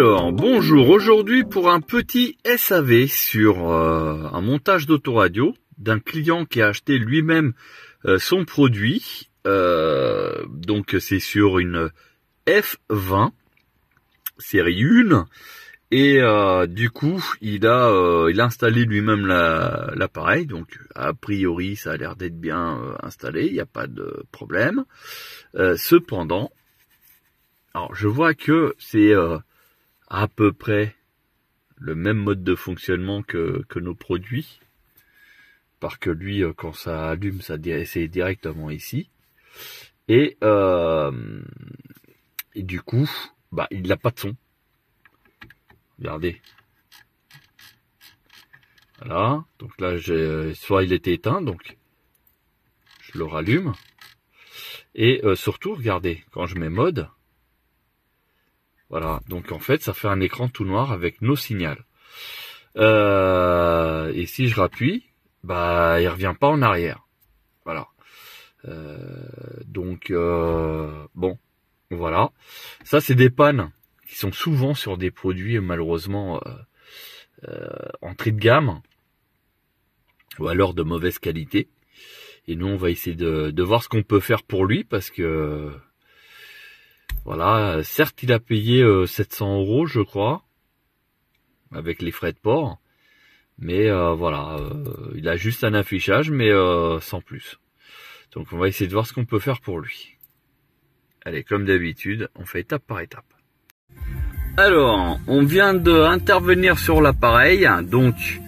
Bonjour, aujourd'hui pour un petit SAV sur euh, un montage d'autoradio d'un client qui a acheté lui-même euh, son produit. Euh, donc c'est sur une F20 série 1 et du coup il a il a installé lui-même l'appareil donc a priori ça a l'air d'être bien installé il n'y a pas de problème cependant alors je vois que c'est à peu près le même mode de fonctionnement que, que nos produits. Parce que lui, euh, quand ça allume, ça c'est directement ici. Et, euh, et du coup, bah, il n'a pas de son. Regardez. Voilà. Donc là, soit il était éteint, donc je le rallume. Et euh, surtout, regardez, quand je mets mode, voilà, donc en fait, ça fait un écran tout noir avec nos signaux. Euh, et si je rappuie, bah, il revient pas en arrière. Voilà. Euh, donc euh, bon, voilà. Ça, c'est des pannes qui sont souvent sur des produits malheureusement entrée de gamme ou alors de mauvaise qualité. Et nous, on va essayer de, de voir ce qu'on peut faire pour lui parce que voilà, certes il a payé 700 euh, euros je crois, avec les frais de port, mais euh, voilà, euh, il a juste un affichage mais sans plus. Donc on va essayer de voir ce qu'on peut faire pour lui. Allez, comme d'habitude, on fait étape par étape. Alors, on vient d'intervenir sur l'appareil, donc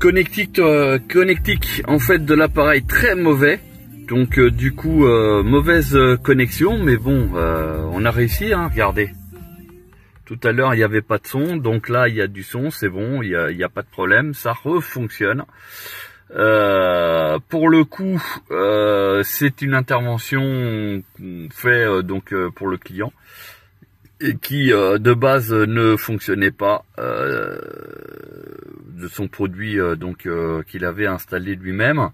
connectique, connectique en fait de l'appareil très mauvais. Donc euh, du coup, euh, mauvaise euh, connexion, mais bon, on a réussi, hein, regardez. Tout à l'heure, il n'y avait pas de son, donc là, il y a du son, c'est bon, il n'y a, pas de problème, ça refonctionne. pour le coup, c'est une intervention faite donc pour le client et qui de base ne fonctionnait pas de son produit donc qu'il avait installé lui-même.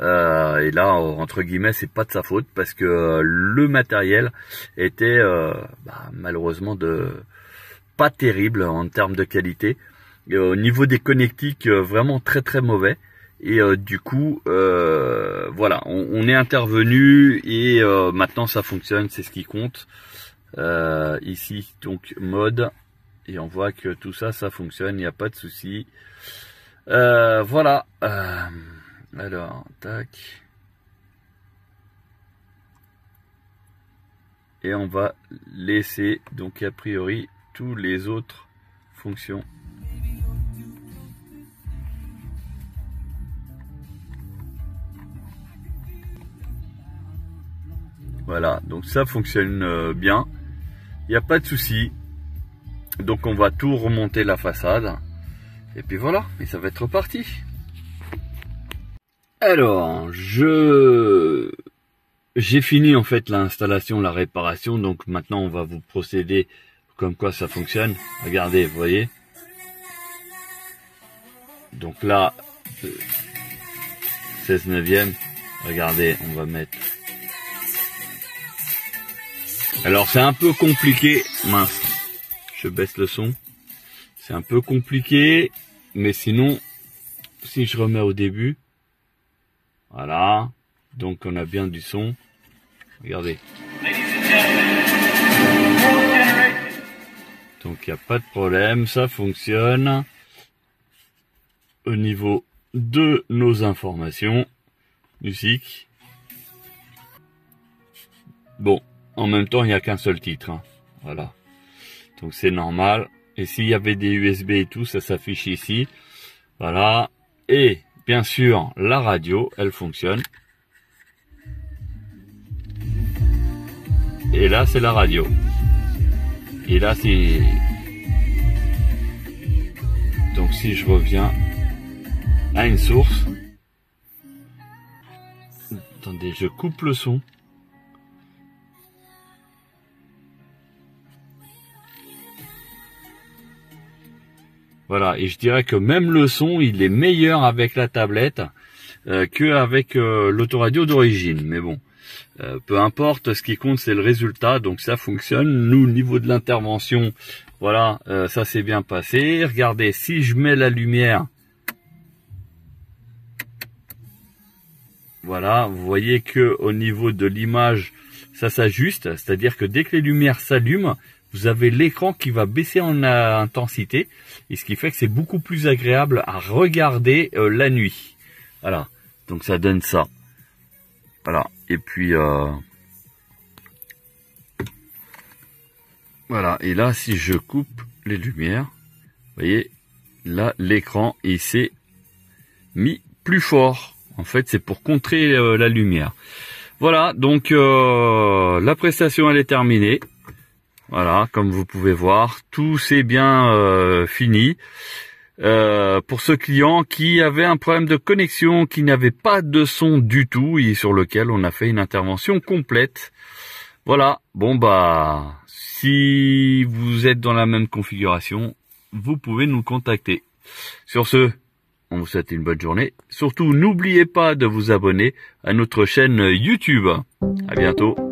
Euh, et là, entre guillemets, c'est pas de sa faute parce que euh, le matériel était euh, bah, malheureusement de pas terrible en termes de qualité. Et au niveau des connectiques, vraiment très très mauvais. Et du coup, voilà, on, est intervenu et maintenant ça fonctionne, c'est ce qui compte. Ici, donc mode, et on voit que tout ça, ça fonctionne, il n'y a pas de souci. voilà. Alors, tac. Et on va laisser donc a priori tous les autres fonctions. Voilà, donc ça fonctionne euh, bien. Il n'y a pas de souci. Donc on va tout remonter la façade. Et puis voilà, et ça va être parti. Alors, je j'ai fini en fait l'installation, la réparation, donc maintenant on va vous procéder comme quoi ça fonctionne. Regardez, vous voyez. Donc là, 16 euh, neuvième. Regardez, on va mettre. Alors c'est un peu compliqué, mince. Je baisse le son. C'est un peu compliqué, mais sinon, si je remets au début, voilà. Donc on a bien du son. Regardez. Donc il n'y a pas de problème, ça fonctionne. Au niveau de nos informations, musique. Bon, en même temps, il n'y a qu'un seul titre. Hein. Voilà. Donc c'est normal. Et s'il y avait des USB et tout, ça s'affiche ici. Voilà. Et Bien sûr, la radio, elle fonctionne. Et là, c'est la radio. Et là, c'est... Donc si je reviens à une source... Attendez, je coupe le son. Voilà, et je dirais que même le son, il est meilleur avec la tablette euh, que avec euh, l'autoradio d'origine. Mais bon, Euh, peu importe, ce qui compte c'est le résultat, donc ça fonctionne. Nous, au niveau de l'intervention, voilà, ça s'est bien passé. Regardez, si je mets la lumière, voilà, vous voyez que au niveau de l'image, ça s'ajuste, c'est-à-dire que dès que les lumières s'allument, vous avez l'écran qui va baisser en intensité, et ce qui fait que c'est beaucoup plus agréable à regarder euh, la nuit. Voilà, donc ça donne ça. Voilà, et puis euh, voilà, et là si je coupe les lumières, vous voyez, là l'écran il s'est mis plus fort. En fait, c'est pour contrer euh, la lumière. Voilà, donc la prestation elle est terminée. Voilà, comme vous pouvez voir, tout s'est bien euh, fini. Euh, pour ce client qui avait un problème de connexion, qui n'avait pas de son du tout et sur lequel on a fait une intervention complète. Voilà, bon bah, si vous êtes dans la même configuration, vous pouvez nous contacter. Sur ce, on vous souhaite une bonne journée. Surtout, n'oubliez pas de vous abonner à notre chaîne YouTube. À bientôt.